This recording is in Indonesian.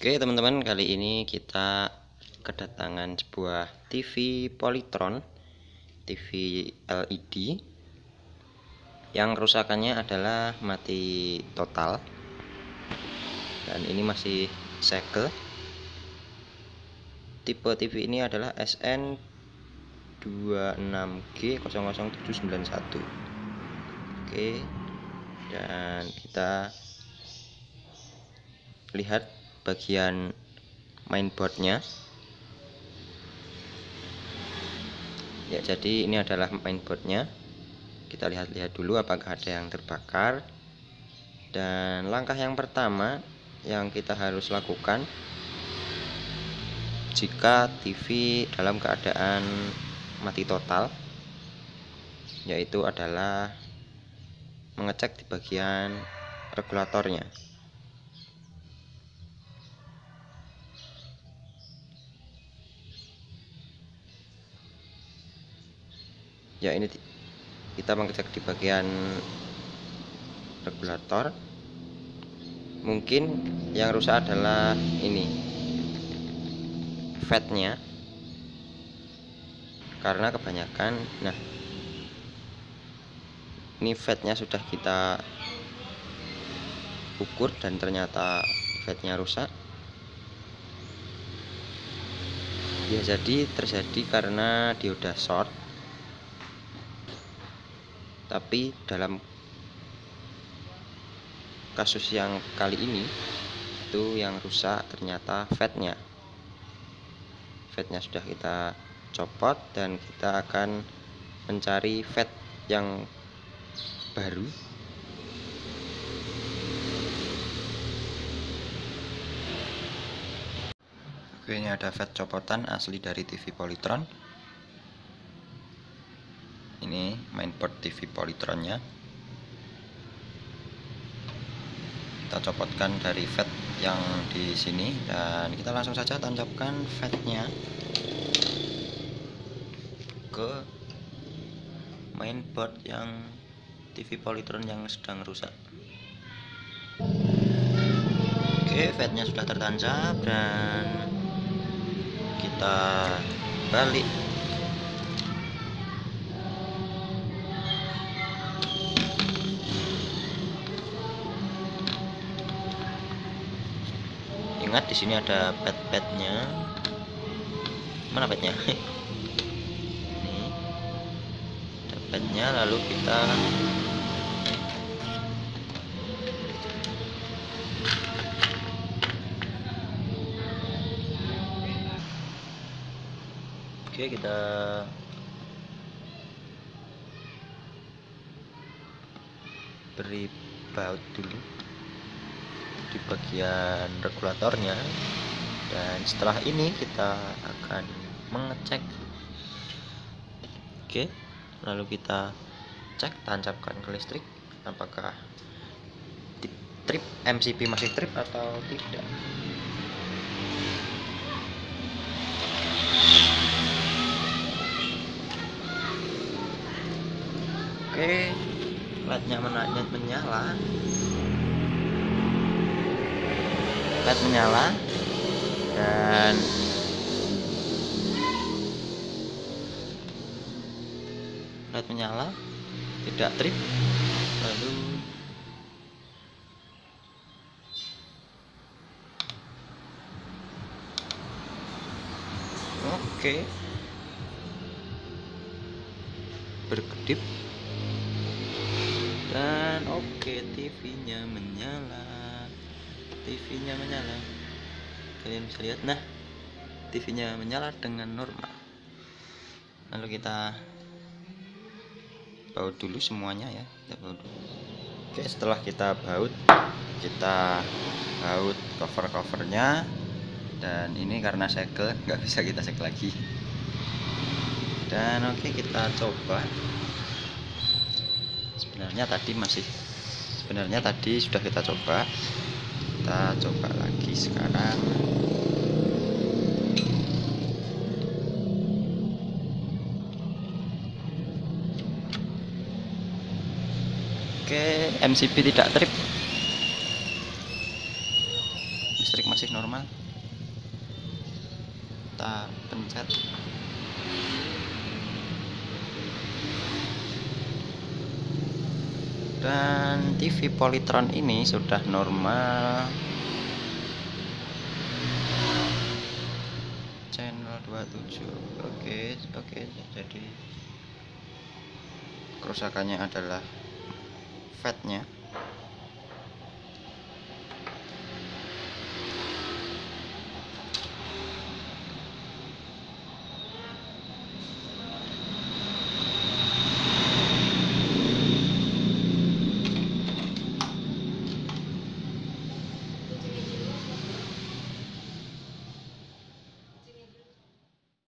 Oke teman-teman kali ini kita kedatangan sebuah TV Polytron TV LED yang kerusakannya adalah mati total. Dan ini masih segel. Tipe TV ini adalah SN 26G00791 oke dan kita lihat bagian mainboardnya ya jadi ini adalah mainboardnya kita lihat-lihat dulu apakah ada yang terbakar. Dan langkah yang pertama yang kita harus lakukan jika TV dalam keadaan mati total yaitu adalah mengecek di bagian regulatornya ya ini kita mengecek di bagian regulator. Mungkin yang rusak adalah ini fatnya. Karena kebanyakan nah ini fatnya sudah kita ukur dan ternyata fatnya rusak. Ya jadi terjadi karena dioda short tapi dalam kasus yang kali ini itu yang rusak ternyata fatnya fatnya sudah kita copot dan kita akan mencari fat yang baru. Oke ini ada fat copotan asli dari TV Polytron mainboard TV Polytronnya kita copotkan dari fat yang di sini dan kita langsung saja tancapkan fatnya ke mainboard yang TV Polytron yang sedang rusak. Oke fatnya sudah tertancap dan kita balik ingat di sini ada pet-petnya. Mana petnya? Ini. Ada petnya lalu kita oke kita beri baut dulu di bagian regulatornya. Dan setelah ini kita akan mengecek. Oke lalu kita cek tancapkan ke listrik. Apakah trip MCP masih trip atau tidak? Oke lednya menyala led menyala. Dan led menyala tidak trip. Lalu oke. Berkedip. Dan oke TV nya menyala TV nya menyala. Kalian bisa lihat. Nah TV nya menyala dengan normal. Lalu kita baut dulu semuanya ya. Kita baut oke setelah kita baut kita baut cover covernya dan ini karena segel nggak bisa kita segel lagi. Dan oke kita coba. Sebenarnya tadi masih sebenarnya tadi sudah kita coba kita coba lagi sekarang. Oke MCB tidak trip. Listrik masih normal. Kita pencet dan TV Polytron ini sudah normal. Channel 27 oke oke jadi kerusakannya adalah fatnya